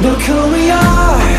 Look who we are.